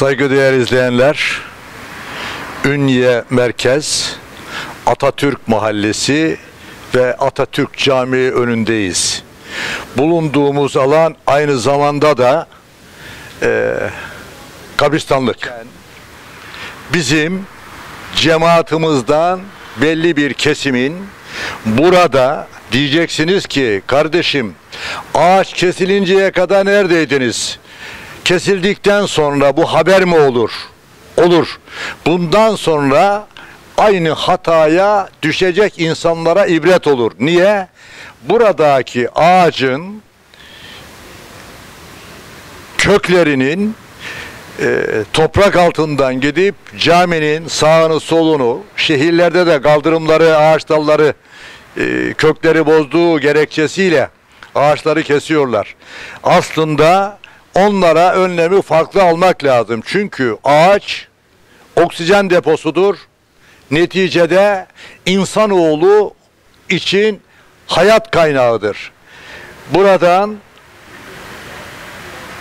Saygıdeğer izleyenler, Ünye Merkez, Atatürk Mahallesi ve Atatürk Camii önündeyiz. Bulunduğumuz alan aynı zamanda da eee kabristanlık. Bizim cemaatimizden belli bir kesimin burada diyeceksiniz ki kardeşim ağaç kesilinceye kadar neredeydiniz? Kesildikten sonra bu haber mi olur? Olur. Bundan sonra aynı hataya düşecek insanlara ibret olur. Niye? Buradaki ağacın köklerinin e, toprak altından gidip caminin sağını solunu şehirlerde de kaldırımları ağaç dalları e, kökleri bozduğu gerekçesiyle ağaçları kesiyorlar. Aslında onlara önlemi farklı almak lazım. Çünkü ağaç oksijen deposudur. Neticede insanoğlu için hayat kaynağıdır. Buradan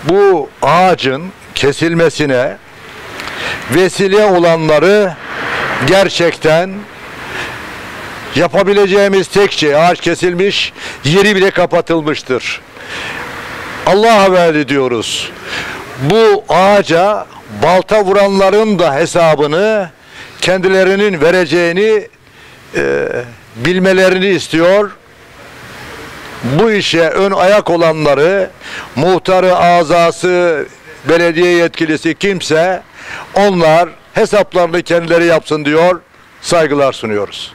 bu ağacın kesilmesine vesile olanları gerçekten yapabileceğimiz tek şey ağaç kesilmiş, yeri bile kapatılmıştır. Allah'a havale ediyoruz. Bu ağaca balta vuranların da hesabını kendilerinin vereceğini e, bilmelerini istiyor bu işe ön ayak olanları muhtarı, azası, belediye yetkilisi kimse onlar hesaplarını kendileri yapsın diyor. Saygılar sunuyoruz.